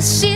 心。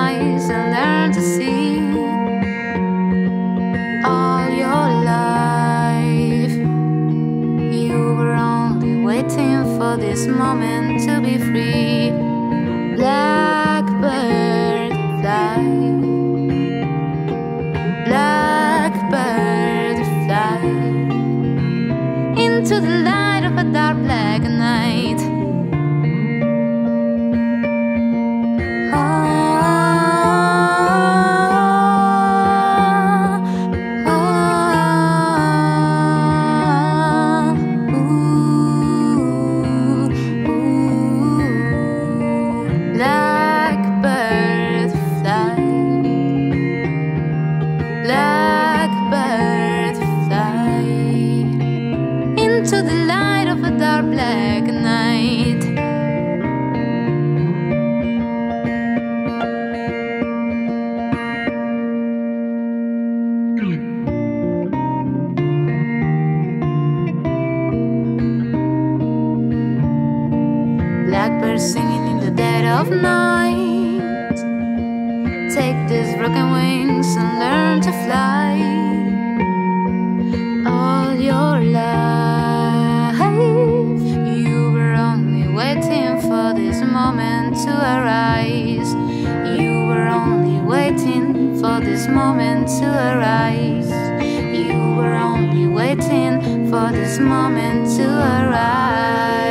Waiting for this moment to be free. Of night. Take these broken wings and learn to fly. All your life, you were only waiting for this moment to arise. You were only waiting for this moment to arise. You were only waiting for this moment to arise.